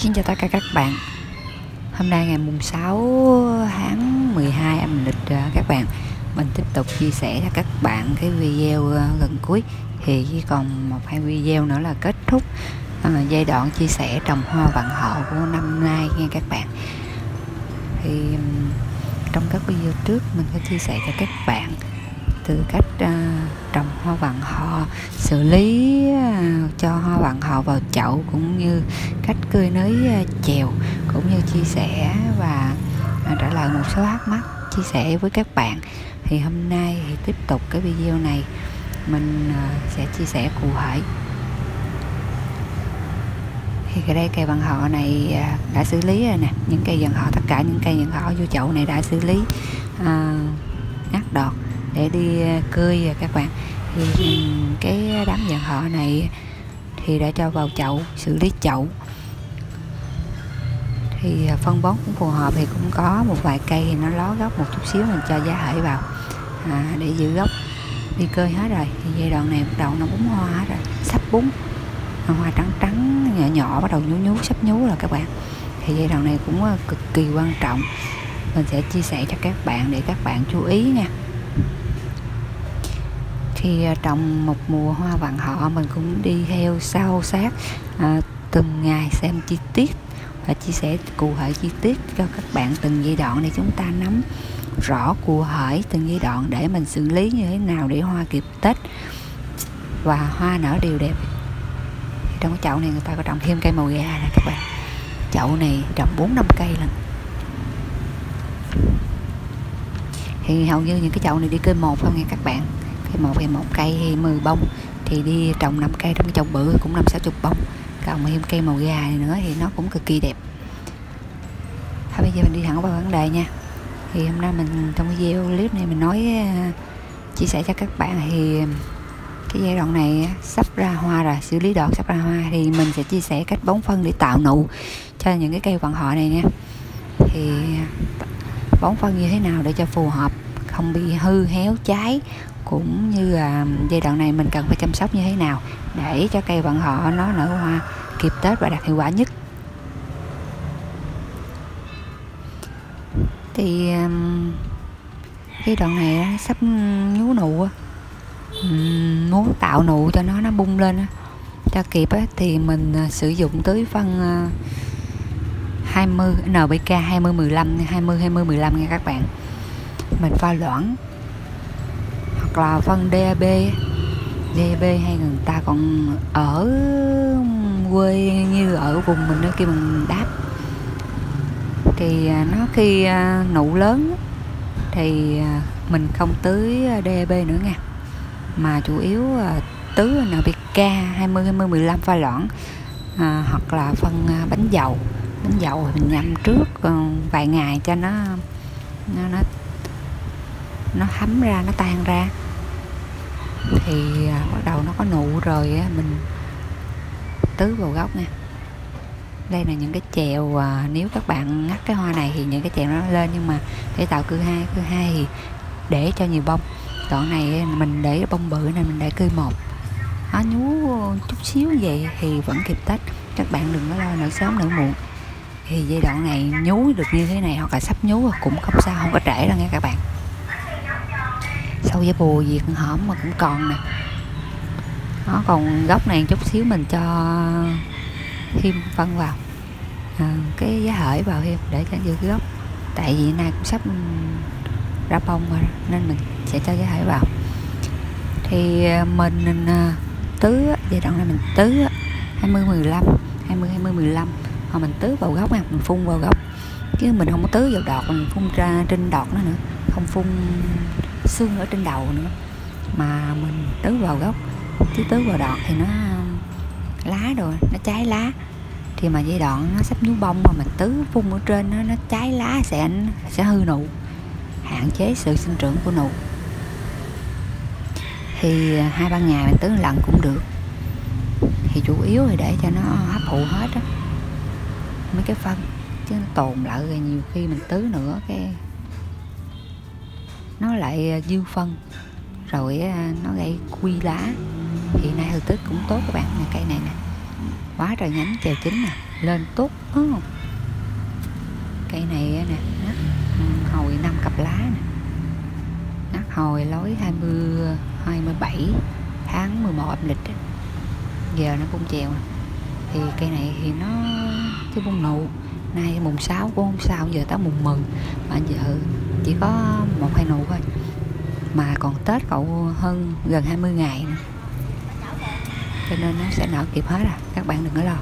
Xin chào tất cả các bạn. Hôm nay ngày mùng 6 tháng 12 âm lịch à, các bạn, Mình tiếp tục chia sẻ cho các bạn cái video à, gần cuối. Thì chỉ còn một hai video nữa là kết thúc. Là giai đoạn chia sẻ trồng hoa vạn hậu của năm nay nha các bạn. Thì trong các video trước mình có chia sẻ cho các bạn từ cách uh, trồng hoa vàng họ xử lý uh, cho hoa vàng họ vào chậu cũng như cách cơi nới uh, chèo cũng như chia sẻ và uh, trả lời một số thắc mắc chia sẻ với các bạn. Thì hôm nay thì tiếp tục cái video này mình uh, sẽ chia sẻ cụ thể. Thì cái đây cây vàng họ này đã xử lý rồi nè những cây vàng họ tất cả những cây vàng họ vô chậu này đã xử lý uh, ngắt đọt để đi ờ, cơi các bạn. Thì ừ, cái đám vàng họ này thì đã cho vào chậu xử lý chậu. Thì ờ, phân bón cũng phù hợp thì cũng có một vài cây thì nó ló gốc một chút xíu mình cho giá hợi vào à, để giữ gốc. Đi cơi hết rồi thì giai đoạn này bắt đầu nó búng hoa hết rồi sắp búng. Hoa trắng trắng nhỏ nhỏ bắt đầu nhú nhú sắp nhú rồi các bạn. Thì giai đoạn này cũng ờ, cực kỳ quan trọng. Mình sẽ chia sẻ cho các bạn để các bạn chú ý nha khi trong à, trồng một mùa hoa vạn họ mình cũng đi theo sau sát à, từng ngày xem chi tiết và chia sẻ cụ thể chi tiết cho các bạn từng giai đoạn để chúng ta nắm rõ cụ thể từng giai đoạn để mình xử lý như thế nào để hoa kịp tết và hoa nở đều đẹp. Trong cái chậu này người ta có trồng thêm cây màu gà nè các bạn. Chậu này trồng 4 năm cây lần thì hầu như những cái chậu này đi cây một không nghe các bạn thì một thì một cây thì 10 bông, thì đi trồng 5 cây trong cái chậu bự cũng năm sáu chục bông. Còn thêm cây màu gà này nữa thì nó cũng cực kỳ đẹp. Thôi, bây giờ mình đi thẳng vào vấn đề nha. Thì hôm nay mình, trong cái video clip này mình nói ờ, chia sẻ cho các bạn thì cái giai đoạn này sắp ra hoa rồi, xử lý đọt sắp ra hoa thì mình sẽ chia sẻ cách bón phân để tạo nụ cho những cái cây vạn họ này nha. Thì ờ, bón phân như thế nào để cho phù hợp, không bị hư héo cháy cũng như là giai đoạn này mình cần phải chăm sóc như thế nào để cho cây vạn họ nó nở hoa kịp tết và đạt hiệu quả nhất. Thì giai đoạn này sắp nhú nụ muốn tạo nụ cho nó nó bung lên cho kịp thì mình à, sử dụng tưới phân 20 NPK 20 15 20 20 15 nha các bạn. Mình pha loãng hoặc là phân DAB DAB hay người ta còn ở quê như ở vùng mình đó kia mình đáp. Thì à, nó khi à, nụ lớn thì à, mình không tưới DAB nữa nha. Mà chủ yếu tưới NPK 20 20 15 pha loãng à, hoặc là phân bánh dầu. Bánh dầu mình nhâm trước vài ngày cho nó nó, nó nó thấm ra nó tan ra. Thì à, bắt đầu nó có nụ rồi á mình tứ vào gốc nha. Đây là những cái chèo à, nếu các bạn ngắt cái hoa này thì những cái chèo nó lên nhưng mà để tạo cư hai cư hai thì để cho nhiều bông. Đoạn này mình để bông bự nên mình để cư một. Nó nhú chút xíu vậy thì vẫn kịp tết. Các bạn đừng có lo nở sớm nở muộn. Thì giai đoạn này nhú được như thế này hoặc là sắp nhú cũng không sao không có trễ đâu nha các bạn sâu da bùa gì con hổm mà cũng còn nè. Nó còn gốc này chút xíu mình cho thêm phân vào. À, cái giá hởi vào thêm để cho giữ cái gốc. Tại vì nay cũng sắp ra bông rồi nên mình sẽ cho giá hởi vào. Thì à, mình à, tứ giai đoạn này mình tứ 20 15 20 20 15 mà mình tứ vào gốc nha mình phun vào gốc. Chứ mình không có tứ vào đọt mình phun ra trên đọt nó nữa không phun xương ở trên đầu nữa. Mà mình tưới vào gốc chứ tưới vào đọt thì nó, lá rồi, nó cháy lá. Thì mà giai đoạn nó sắp nhú bông mà mình tứ phun ở trên nó nó cháy lá sẽ sẽ hư nụ, hạn chế sự sinh trưởng của nụ. Thì hai ba ngày mình tứ lần cũng được. Thì chủ yếu thì để cho nó hấp thụ hết á. Mấy cái phân, chứ nó tồn lại rồi nhiều khi mình tứ nữa, cái nó lại ờ, dư phân. Rồi ờ, nó gây quy lá. Hiện nay thời tiết cũng tốt các bạn, nè, cây này nè. Quá trời nhánh chèo chín nè. Lên tốt oh. cây này ờ, nè nó ừ, hồi năm cặp lá nè. Nát hồi lối 20 27 tháng 11 âm lịch giờ nó bung chèo thì cây này thì nó chứ bung nụ nay mùng 6 cũng không sao giờ tới mùng 10 mà giờ chỉ có một hai nụ thôi. Mà còn Tết cậu hơn gần 20 ngày nữa. cho nên nó sẽ nở kịp hết à. Các bạn đừng có lo.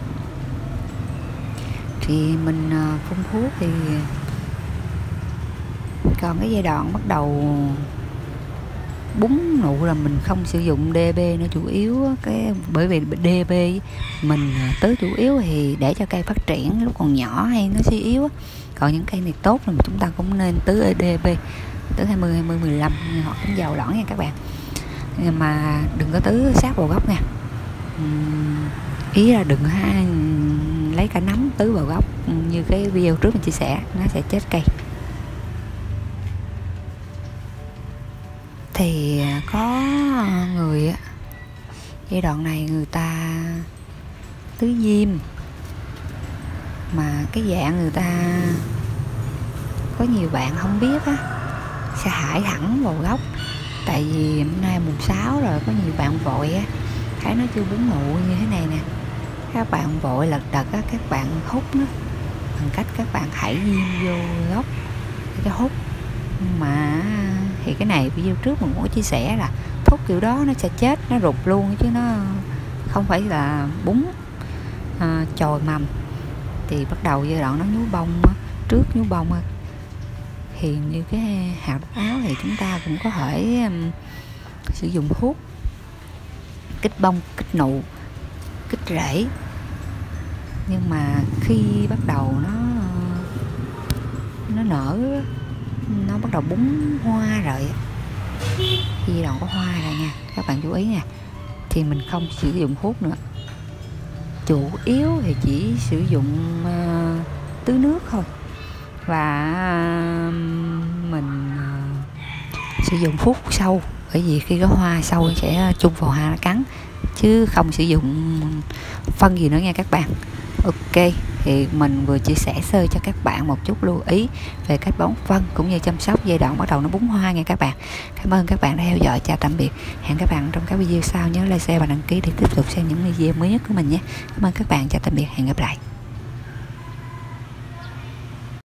Thì mình à, phun thuốc thì còn cái giai đoạn bắt đầu bún nụ là mình không sử dụng DB nó chủ yếu cái, bởi vì DB mình à, tưới chủ yếu thì để cho cây phát triển, lúc còn nhỏ hay nó suy yếu còn những cây này tốt là chúng ta cũng nên tưới DB tưới 20 20 15 hoặc cũng giàu lõn nha các bạn. Mà đừng có tưới sát vào gốc nha. Ý là đừng ha lấy cả nắm tưới vào gốc, như cái video trước mình chia sẻ, nó sẽ chết cây. Thì à, có người giai đoạn này người ta tứ diêm, mà cái dạng người ta có nhiều bạn không biết á, sẽ hải thẳng vào gốc. Tại vì hôm nay mùng 6 rồi, có nhiều bạn vội á, thấy nó chưa bún nụ như thế này nè. Các bạn vội lật đật á, các bạn hút nó bằng cách các bạn hãy diêm vô gốc cái hút. Mà thì cái này video trước mình cũng có chia sẻ là thuốc kiểu đó nó sẽ chết nó rụt luôn chứ nó không phải là bún à, chồi mầm. Thì bắt đầu giai đoạn nó nhú bông á, trước nhú bông á, thì như cái hạt áo thì chúng ta cũng có thể um, sử dụng thuốc kích bông kích nụ kích rễ. Nhưng mà khi bắt đầu nó nó nở nó bắt đầu búng hoa rồi khi đoạn có hoa rồi nha các bạn chú ý nha. Thì mình không sử dụng thuốc nữa. Chủ yếu thì chỉ sử dụng uh, tưới nước thôi. Và uh, mình uh, sử dụng phút sâu bởi vì khi có hoa sâu sẽ chung vào hoa nó cắn chứ không sử dụng phân gì nữa nha các bạn ok, thì mình vừa chia sẻ sơ cho các bạn một chút lưu ý về cách bón phân cũng như chăm sóc giai đoạn bắt đầu nó búng hoa nha các bạn. Cảm ơn các bạn đã theo dõi, chào tạm biệt. Hẹn các bạn trong các video sau. Nhớ like, share và đăng ký để tiếp tục xem những video mới nhất của mình nhé. Cảm ơn các bạn, chào tạm biệt. Hẹn gặp lại.